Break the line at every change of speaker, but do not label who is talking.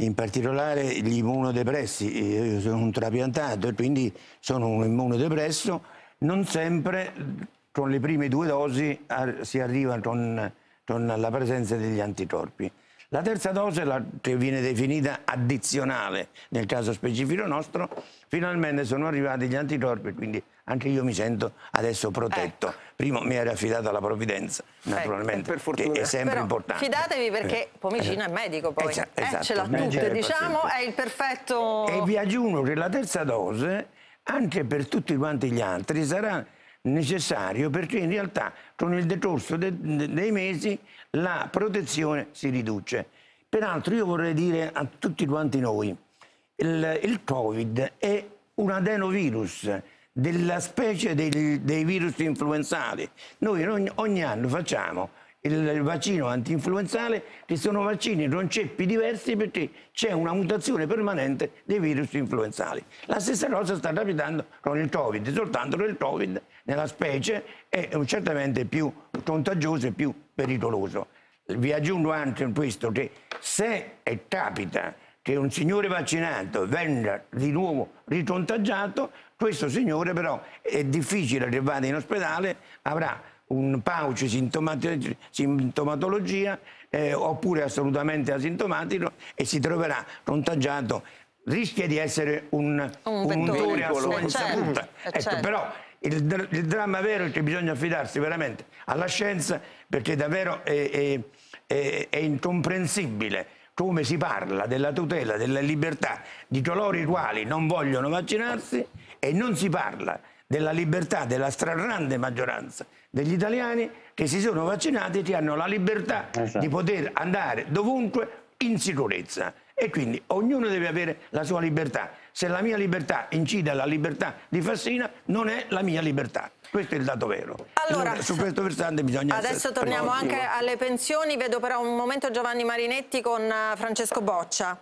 in particolare gli immunodepressi. Io sono un trapiantato e quindi sono un immunodepresso. Non sempre con le prime due dosi si arriva con, con la presenza degli anticorpi. La terza dose, la, che viene definita addizionale nel caso specifico nostro, finalmente sono arrivati gli anticorpi, quindi anche io mi sento adesso protetto. Ecco. Prima mi era affidato alla provvidenza, ecco, naturalmente, ecco, che è sempre
Però
importante.
Fidatevi perché eh. Pomicino è medico poi, esatto, eh, ce l'ha tutte, diciamo, è il perfetto...
E vi aggiungo che la terza dose, anche per tutti quanti gli altri, sarà necessario perché in realtà con il decorso de de dei mesi la protezione si riduce. Peraltro io vorrei dire a tutti quanti noi, il, il Covid è un adenovirus della specie dei, dei virus influenzali. Noi ogni, ogni anno facciamo il vaccino anti-influenzale, che sono vaccini con ceppi diversi perché c'è una mutazione permanente dei virus influenzali. La stessa cosa sta capitando con il Covid, soltanto che il Covid nella specie è certamente più contagioso e più pericoloso. Vi aggiungo anche questo che se capita che un signore vaccinato venga di nuovo ricontagiato, questo signore però è difficile che vada in ospedale, avrà un pouch sintomatologia eh, oppure assolutamente asintomatico e si troverà contagiato rischia di essere un, un, un vettore a sua insaputa. Certo, ecco, certo. Però il, il, dramma vero è che bisogna affidarsi veramente alla scienza perché davvero è, è, è, è incomprensibile come si parla della tutela della libertà di coloro i quali non vogliono vaccinarsi e non si parla della libertà della stragrande maggioranza degli italiani che si sono vaccinati e che hanno la libertà esatto. di poter andare dovunque in sicurezza. E quindi ognuno deve avere la sua libertà. Se la mia libertà incide alla libertà di Fassina, non è la mia libertà. Questo è il dato vero. Allora, su questo versante bisogna
Adesso torniamo anche alle pensioni. Vedo però un momento Giovanni Marinetti con eh, Francesco Boccia.